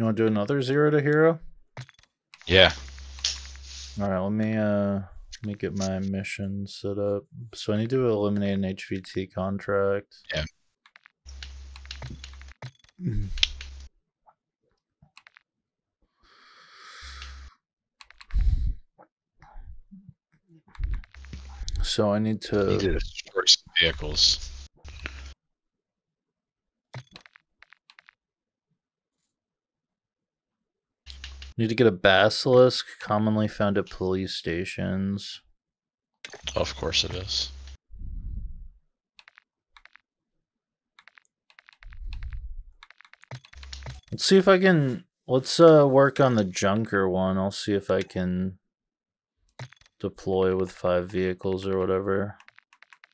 You want to do another zero to hero? Yeah. All right, let me uh let me get my mission set up. So I need to eliminate an HVT contract. Yeah. So I need to. Need to destroy some vehicles. Need to get a basilisk, commonly found at police stations. Of course it is. Let's see if I can. Let's uh work on the junker one. I'll see if I can deploy with five vehicles or whatever.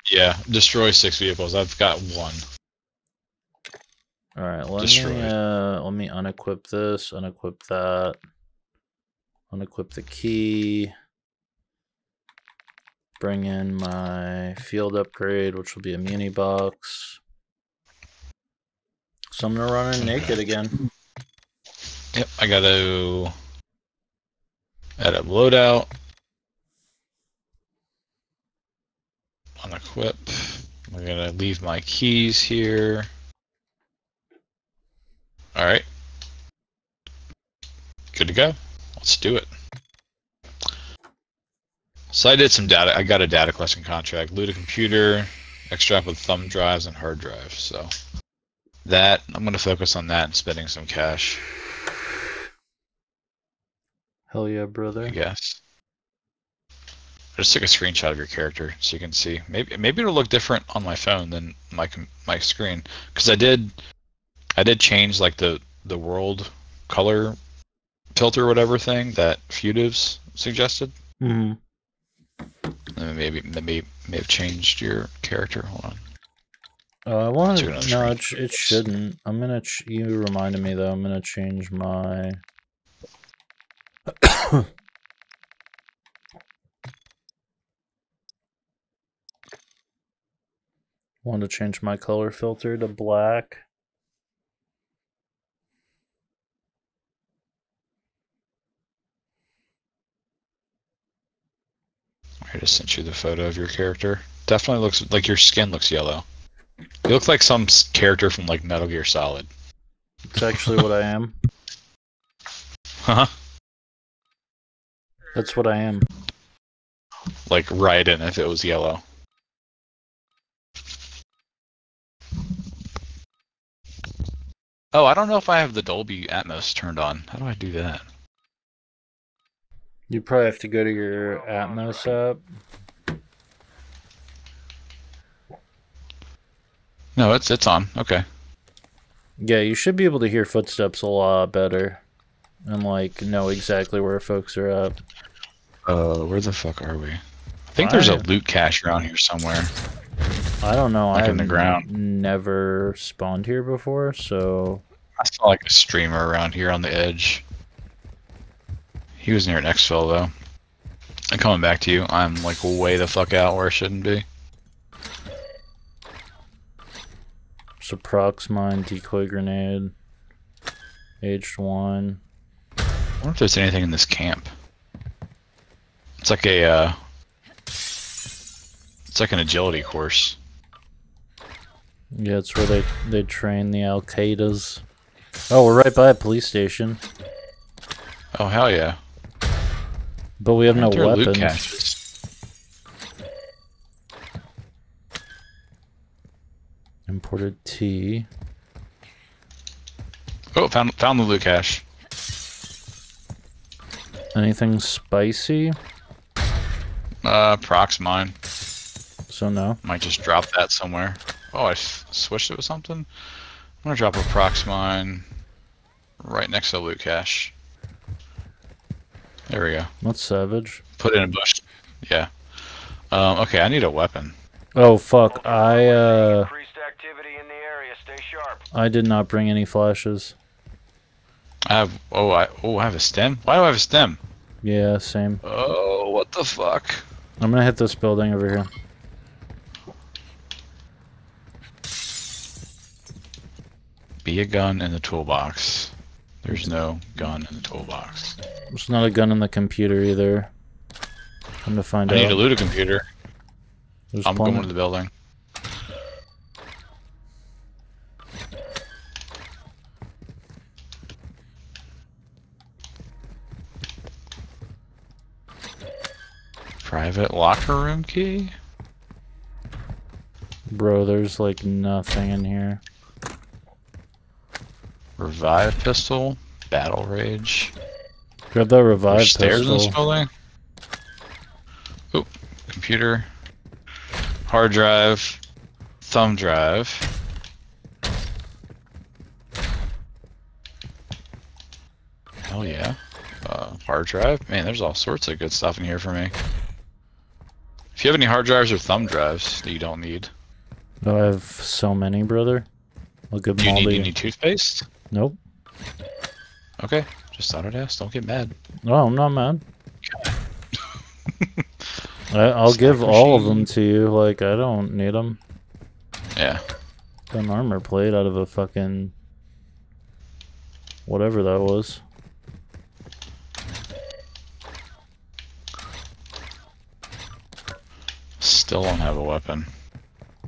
Yeah, destroy six vehicles. I've got one. All right, let Destroy me uh let me unequip this, unequip that, unequip the key. Bring in my field upgrade, which will be a muni box. So I'm gonna run in naked again. Yep, I gotta add a loadout. Unequip. I'm gonna leave my keys here. Alright. Good to go. Let's do it. So I did some data. I got a data collection contract. Loot a computer, extract with thumb drives and hard drives. So that I'm gonna focus on that and spending some cash. Hell yeah, brother. I guess. I just took a screenshot of your character so you can see. Maybe maybe it'll look different on my phone than my my screen because I did I did change like the the world color filter or whatever thing that Futives suggested. hmm And maybe maybe may have changed your character. Hold on. Uh, I want to. No, screen. it, sh- it shouldn't. I'm gonna. Ch- you reminded me though. I'm gonna change my. want to change my color filter to black. Just sent you the photo of your character. Definitely looks like your skin looks yellow. You look like some character from like Metal Gear Solid. It's actually what I am. Huh? That's what I am. Like Raiden if it was yellow. Oh, I don't know if I have the Dolby Atmos turned on. How do I do that? You probably have to go to your Atmos app. No, it's it's on. Okay. Yeah, you should be able to hear footsteps a lot better, and like know exactly where folks are at. Uh, where the fuck are we? I think there's a I- loot cache around here somewhere. I don't know. Like I've in the ground. never spawned here before, so I saw like a streamer around here on the edge. He was near an exfil though. I'm coming back to you. I'm like way the fuck out where I shouldn't be. so prox mine, decoy grenade, aged one. I wonder if there's anything in this camp. It's like a uh It's like an agility course. Yeah, it's where they they train the Al Qaeda's. Oh, we're right by a police station, Oh hell yeah. But we have no Aren't there loot weapons. Imported tea. Oh, found found the loot cache. Anything spicy? Uh, prox mine. So no. Might just drop that somewhere. Oh, I switched it with something. I'm gonna drop a prox mine right next to the loot cache. There we go. That's savage. Put it in a bush. Yeah. Um, okay, I need a weapon. Oh fuck! I uh Increased activity in the area. Stay sharp. I did not bring any flashes. I have. Oh, I. Oh, I have a stim. Why do I have a stim? Yeah, same. Oh, what the fuck? I'm gonna hit this building over here. Be a gun in the toolbox. There's no gun in the toolbox. There's not a gun in the computer either. Come to find I need to loot a computer. There's I'm going to the building. Private locker room key? Bro, there's like nothing in here. Revive pistol? Battle rage? Grab that revive There's stairs in this building? Oop. Computer. Hard drive. Thumb drive. Hell yeah. Uh, hard drive? Man, there's all sorts of good stuff in here for me. If you have any hard drives or thumb drives that you don't need, Oh, I have so many, brother. I'll give do them you all need any toothpaste? Nope. Okay, just thought I'd ask. Don't get mad. No, I'm not mad. I, I'll give Snack all of them to you. Like, I don't need them. Yeah. An armor plate out of a fucking. Whatever that was. Still don't have a weapon.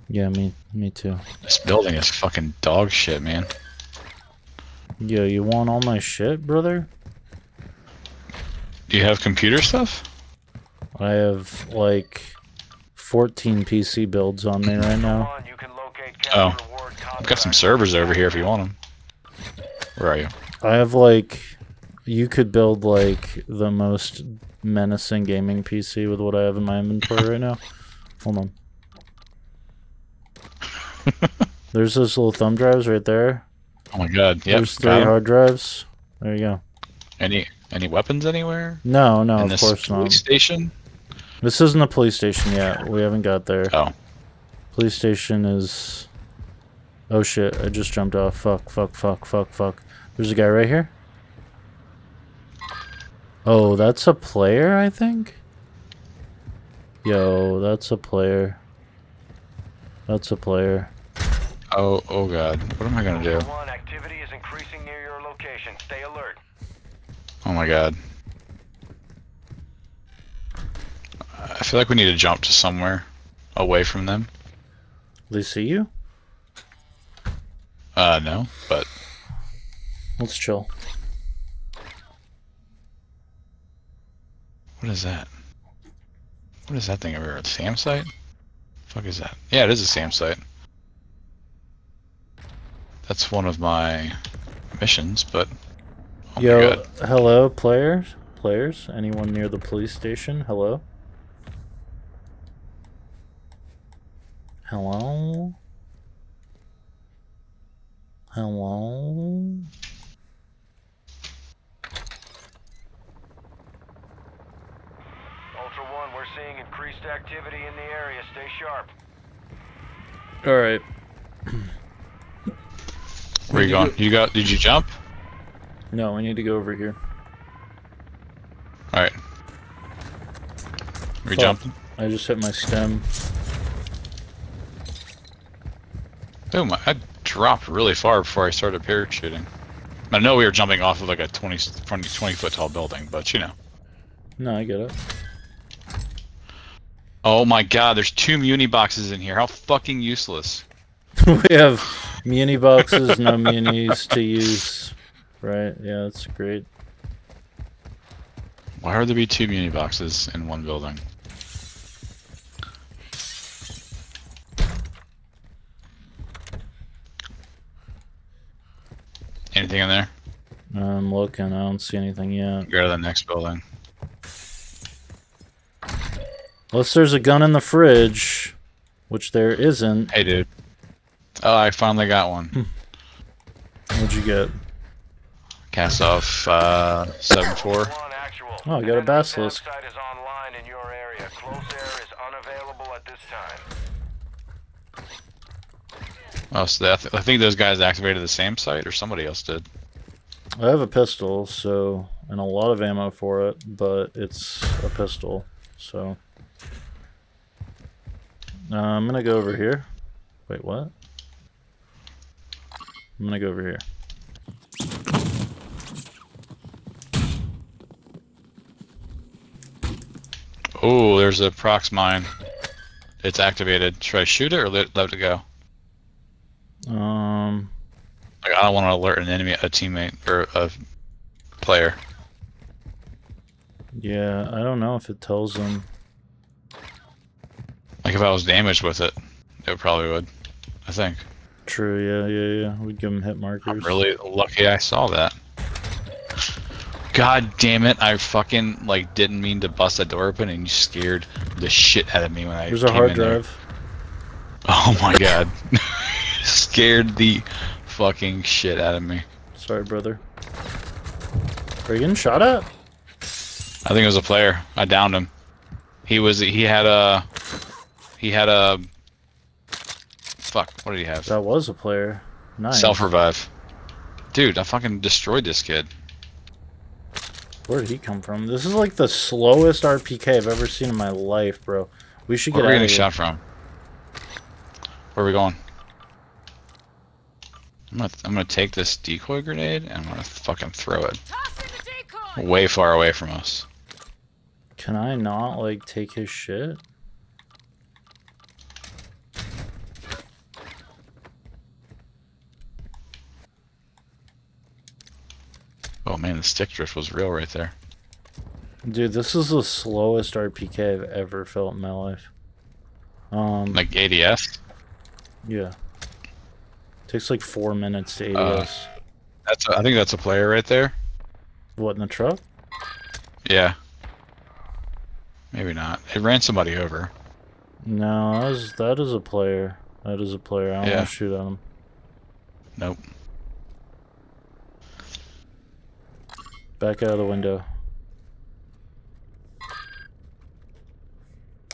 Yeah, me, me too. This building is fucking dog shit, man. Yo, you want all my shit, brother? Do you have computer stuff? I have like 14 PC builds on me right now. One, you can locate Oh. I've got some servers over here if you want them. Where are you? I have like. You could build like the most menacing gaming PC with what I have in my inventory right now. Hold on. There's those little thumb drives right there. Oh my god. Yep. There's three hard drives. There you go. Any any weapons anywhere? No, no, In of this course police not. station? This isn't a police station yet. We haven't got there. Oh. Police station is. Oh shit! I just jumped off. Fuck! Fuck! Fuck! Fuck! Fuck! There's a guy right here. Oh, that's a player, I think. Yo, that's a player. That's a player. Oh oh god. What am I gonna do? One, activity is increasing near your location. Stay alert. Oh my god. I feel like we need to jump to somewhere away from them. They see you? Uh no, but Let's chill. what is that? What is that thing over here? A SAM site? Fuck is that? Yeah, it is a SAM site. That's one of my missions, but oh Yo, god. hello, players. Players. Anyone near the police station? Hello. Hello. Hello. Ultra One, we're seeing increased activity in the area. Stay sharp. All right. Where you going? You got? Did you jump? No, I need to go over here. All right. We Fuck. jumping? I just hit my stim. Boom! I dropped really far before I started parachuting. I know we were jumping off of like a 20, 20, 20 foot tall building, but you know. No, I get it. Oh my god, there's two muni boxes in here. How fucking useless. we have muni boxes, no munis to use. Right? Yeah, that's great. Why would there be two muni boxes in one building? Anything in there? I'm looking. I don't see anything yet. Go to the next building. Unless there's a gun in the fridge, which there isn't. Hey, dude. Oh, I finally got one. What'd you get? Cast off uh, 7-4. Oh, I got a Enemy basilisk. site is online in your area. Close air is unavailable at this time. Oh, so that, I think those guys activated the SAM site, or somebody else did. I have a pistol, so and a lot of ammo for it, but it's a pistol, so uh, I'm gonna go over here. Wait, what? I'm gonna go over here. Oh, there's a prox mine. It's activated. Should I shoot it or let, let it go? Um, like, I don't want to alert an enemy, a teammate, or a player. Yeah, I don't know if it tells them. Like if I was damaged with it, it probably would. I think. True, yeah, yeah, yeah. We'd give them hit markers. I'm really lucky I saw that. God damn it! I fucking like didn't mean to bust that door open, and you scared the shit out of me when I. There's a hard in there. drive. Oh my god! scared the fucking shit out of me. Sorry, brother. Are you getting shot at? I think it was a player. I downed him. He was. He had a. He had a. Fuck. What did he have? That was a player. Nice. Self revive. Dude, I fucking destroyed this kid. Where did he come from? This is like the slowest RPK I've ever seen in my life, bro. We should Where get are we getting shot from? Where are we going? I'm gonna, I'm gonna take this decoy grenade and I'm gonna fucking throw it Tossing the decoy! way far away from us. Can I not like take his shit? Man, the stick drift was real right there. Dude, this is the slowest RPK I've ever felt in my life. Um, Like ADS. yeah. Takes like four minutes to Uh, ADS. That's a, I think that's a player right there. what in the truck? Yeah. Maybe not. It ran somebody over. No, that is that is a player. That is a player. I don't Yeah. want to shoot at him. Nope. Back out of the window.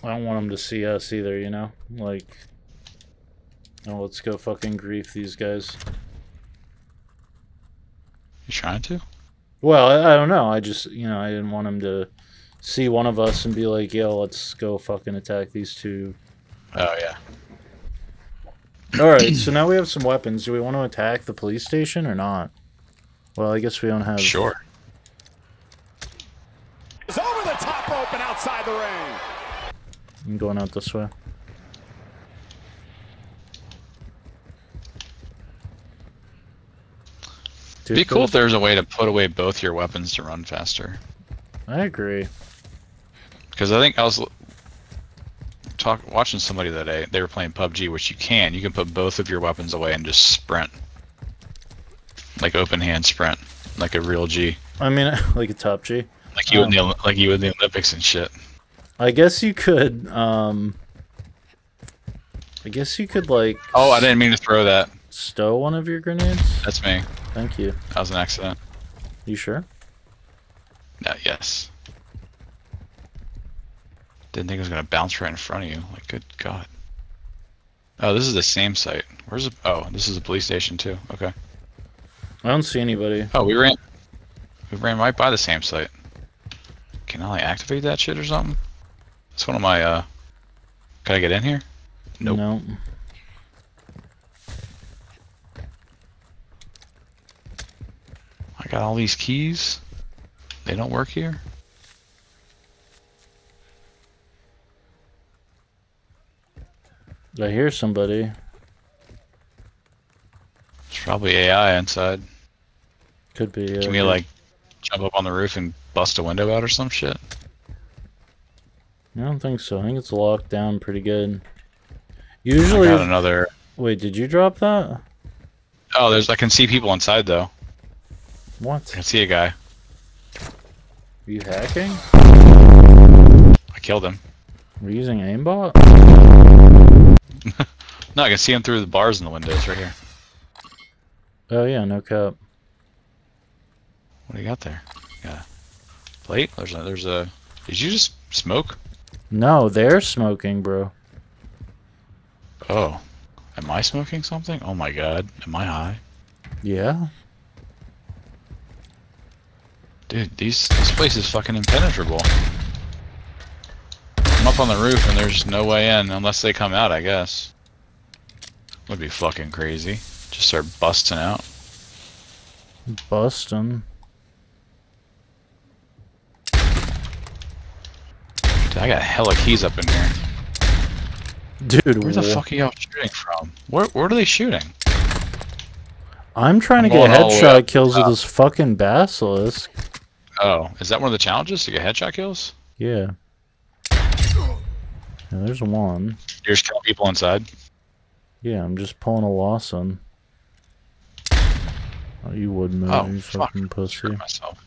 I don't want them to see us either, you know? Like, oh, let's go fucking grief these guys. You trying to? Well, I, I don't know. I just, you know, I didn't want him to see one of us and be like, yo, let's go fucking attack these two. Oh yeah. Alright, so now we have some weapons. Do we want to attack the police station or not? Well, I guess we don't have. Sure. is over the top rope and outside the ring. I'm going out this way. It'd be cool if there's a way to put away both your weapons to run faster. I agree. Because I think I was talk watching somebody that day. They were playing PUBG, which you can. You can put both of your weapons away and just sprint, like open hand sprint, like a real G, I mean, like a top G. like you in the Um, like you in the Olympics and shit. I guess you could. Um, I guess you could like Oh, I didn't mean to throw that. stow one of your grenades. That's me. Thank you. That was an accident. You sure? Yeah, yes. Didn't think it was gonna bounce right in front of you. Like, good God. Oh, this is the SAM site. Where's the? Oh, this is a police station too. Okay. I don't see anybody. Oh, we ran. We ran right by the SAM site. Can I like, activate that shit or something? It's one of my. uh... Can I get in here? Nope. No. I got all these keys. They don't work here. I hear somebody. It's probably AI inside. Could be. uh, Can we like jump up on the roof and bust a window out or some shit? I don't think so. I think it's locked down pretty good. I Usually. got another. Wait, did you drop that? Oh, there's. I can see people inside though. What? I can see a guy. Are you hacking? I killed him. We're using aimbot? No, I can see him through the bars in the windows right here. Oh yeah, no cap. What do you got there? Yeah. Plate? There's a. There's a. Did you just smoke? No, they're smoking, bro. Oh. Am I smoking something? Oh my god. Am I high? Yeah. Dude, these this place is fucking impenetrable. I'm up on the roof and there's no way in unless they come out, I guess. Would be fucking crazy. Just start busting out. Bustin'. Dude, I got a hella keys up in here. Dude, Where the fuck are y'all shooting from? Where where are they shooting? I'm trying to I'm get the way headshot kills with this fucking basilisk. Oh, is that one of the challenges to get headshot kills? Yeah. Yeah, there's one. You're just killing people inside. Yeah, I'm just pulling a Lawson. Oh, you wouldn't move, Oh, you fuck. fucking pussy. Screw myself.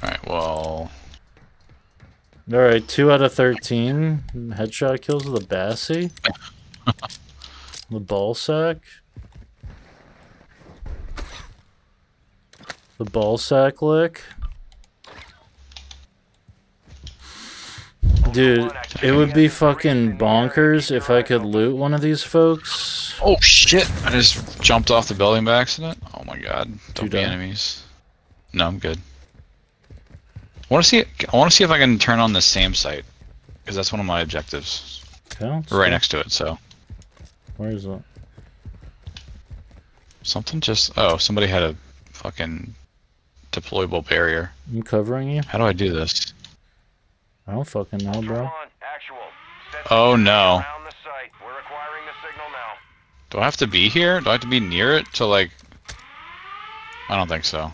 Alright, well Alright, 2 out of 13 headshot kills with a Bassie. the ball sack. The ball sack lick. Dude, it would be fucking bonkers if I could loot one of these folks. Oh shit! I just jumped off the building by accident. Oh my god. Don't You be enemies. No, I'm good. I wanna see I wanna see if I can turn on the SAM site. Because that's one of my objectives. Okay, We're right go. next to it, so Where is it? something just oh, somebody had a fucking deployable barrier. I'm covering you? How do I do this? I don't fucking know, bro. One, actual. Set Oh, no. Around the site. We're acquiring the signal now. Do I have to be here? Do I have to be near it to like I don't think so.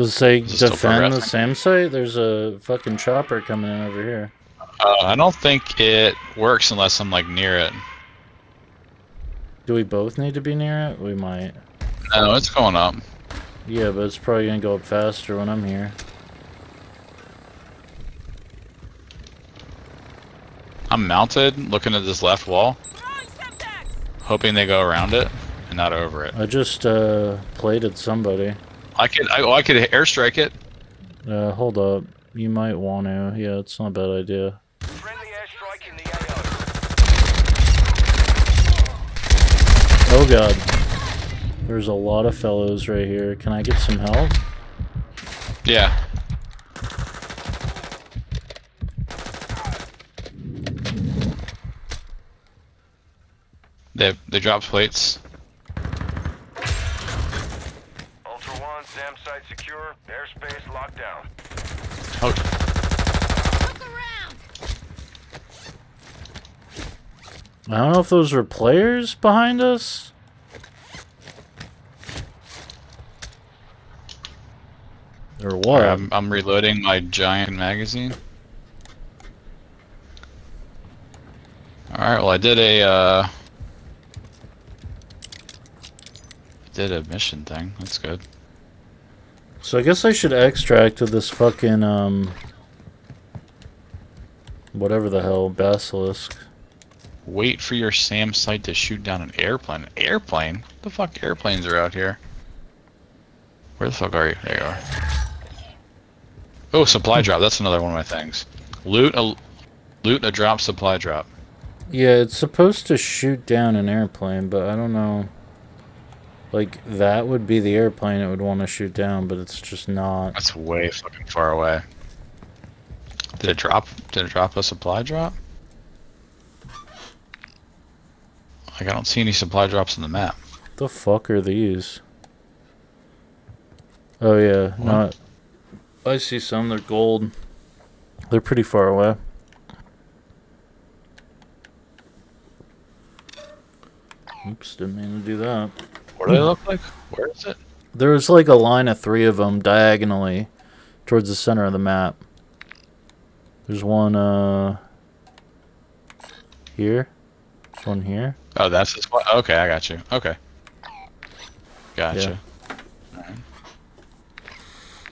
It say Is it still defend the? SAM site? There's a fucking chopper coming in over here. Uh, I don't think it works unless I'm like near it. Do we both need to be near it? We might. No, it's going up. Yeah, but it's probably gonna go up faster when I'm here. I'm mounted, looking at this left wall, hoping they go around it and not over it. I just uh plated somebody. I could, I, oh, I could airstrike it. Uh, hold up. You might want to. Yeah, it's not a bad idea. Friendly airstrike in the AO. Oh god. There's a lot of fellows right here. Can I get some help? Yeah. They they dropped plates. Ultra One, SAM site secure. Airspace locked down. Oh, I don't know if those are players behind us. Or what? I'm I'm reloading my giant magazine. All right. Well, I did a uh, did a mission thing. That's good. So I guess I should extract to this fucking um whatever the hell basilisk. Wait for your SAM site to shoot down an airplane. Airplane? What the fuck airplanes are out here? Where the fuck are you? There you are. Oh, supply drop. That's another one of my things. Loot a loot a drop supply drop. Yeah, it's supposed to shoot down an airplane, but I don't know. Like that would be the airplane it would want to shoot down, but it's just not. That's way fucking far away. Did it drop? Did it drop a supply drop? Like I don't see any supply drops on the map. The fuck are these? Oh yeah, What? not. I see some. They're gold. They're pretty far away. Oops, didn't mean to do that. What do they look like? Where is it? There's like a line of three of them diagonally towards the center of the map. There's one uh here. There's one here. Oh, that's the spot. Okay, I got you. Okay. Gotcha. Alright.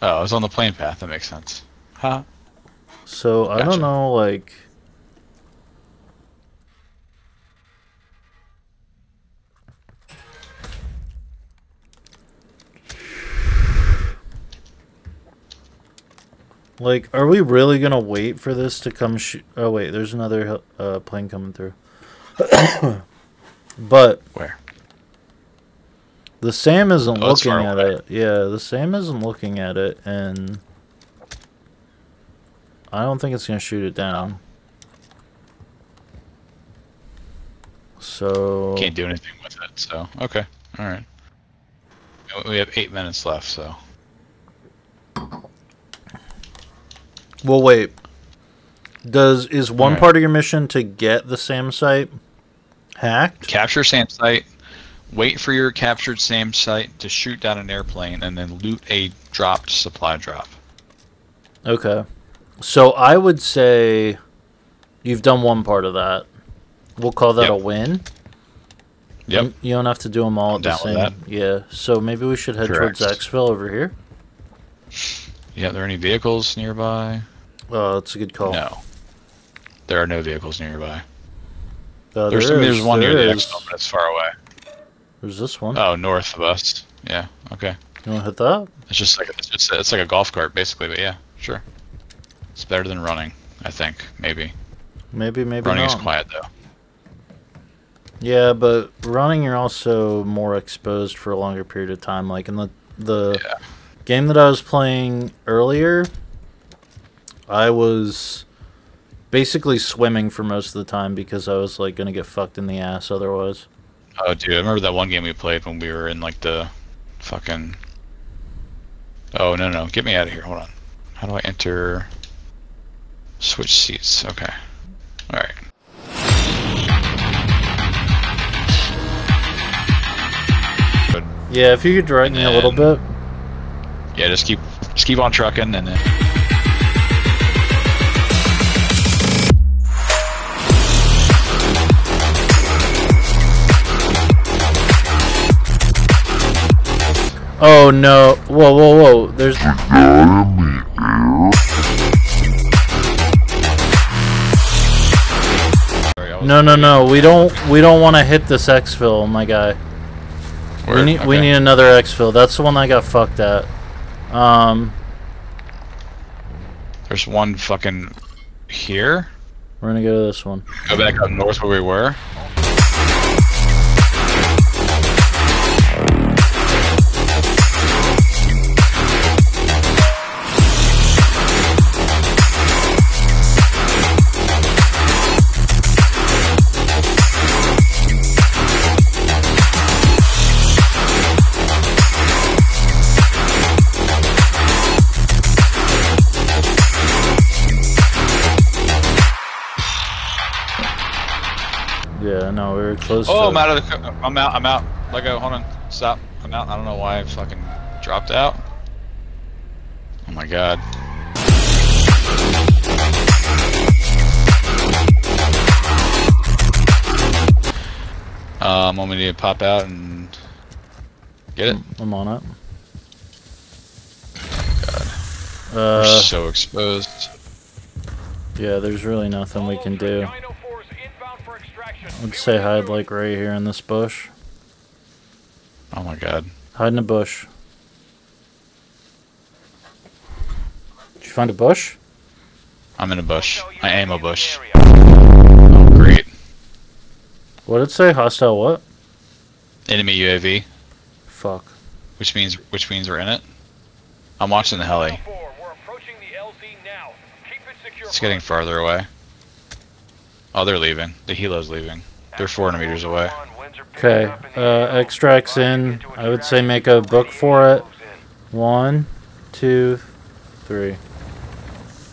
Oh, was on the plane path. That makes sense. Huh? So I don't know like Like, are we really gonna wait for this to come? Oh wait, there's another uh, plane coming through. but Where? the SAM isn't Oh, looking at it. Yeah, the SAM isn't looking at it, and I don't think it's gonna shoot it down. So Can't do anything with it. So okay. All right. We have eight minutes left. So Well, wait. Does is one Alright. part of your mission to get the SAM site hacked? Capture SAM site. Wait for your captured SAM site to shoot down an airplane, and then loot a dropped supply drop. Okay. So I would say you've done one part of that. We'll call that Yep. a win. Yep. You- don't have to do them all I'm at the same. Yeah. So maybe we should head towards Correct. exfil over here. Yeah. There any vehicles nearby? Oh, that's a good call. No. There are no vehicles nearby. Uh, There's, there there's is, one near there the is. expo, but it's far away. There's this one. Oh, north of us. Yeah. Okay. You want to hit that? It's just like it's, just, it's like a golf cart basically, but yeah, sure. It's better than running, I think. Maybe Maybe, maybe running not. is quiet though. Yeah, but running you're also more exposed for a longer period of time. Like in the the Yeah. Game that I was playing earlier, I was basically swimming for most of the time because I was like gonna get fucked in the ass otherwise. Oh, dude, I remember that one game we played when we were in like the fucking. Oh no no, get me out of here! Hold on. How do I enter? Switch seats. Okay. All right. Yeah, if you could direct me a little bit. Yeah, just keep just keep on trucking and then. Oh no! Whoa, whoa, whoa! There's Sorry, I was- no, no, no. We don't. We don't want to hit this exfil, my guy. We Word? need. We Okay. need another exfil. That's the one I got fucked at. Um, There's one fucking here. we're gonna go to this one. Go back up north where we were. No, we were close. Oh, to I'm out of the. I'm out. I'm out. Let go. Hold on. Stop. I'm out. I don't know why I fucking dropped out. Oh my god. Um, want me to pop out and get it? I'm on it. We're Uh, so exposed. yeah, there's really nothing we can do. Dino 4 inbound for extraction. I'd say hide like right here in this bush. Oh my god. Hide in a bush. Did you find a bush? I'm in a bush. I am a bush. Oh great. What did it say? Hostile what? Enemy UAV, Fuck. which means which means we're in it. I'm watching the heli. Dino 4, we're approaching the LZ now. Keep it secure. It's getting farther away. Oh, they're leaving. The helo's leaving. They're 400 meters away. Okay, uh, extracts in. I would say make a book for it. One, two, three.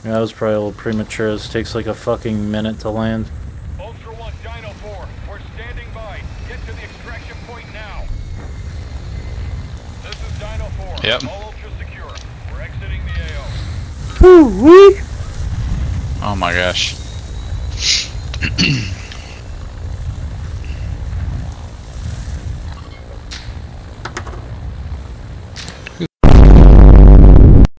Yeah, that was probably a little premature. This takes like a fucking minute to land. Ultra One, Dino 4, we're standing by. Get to the extraction point now. This is Dino 4. Yep. All ultra secure. We're exiting the AO. Oh my gosh. Mm-hmm.